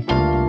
you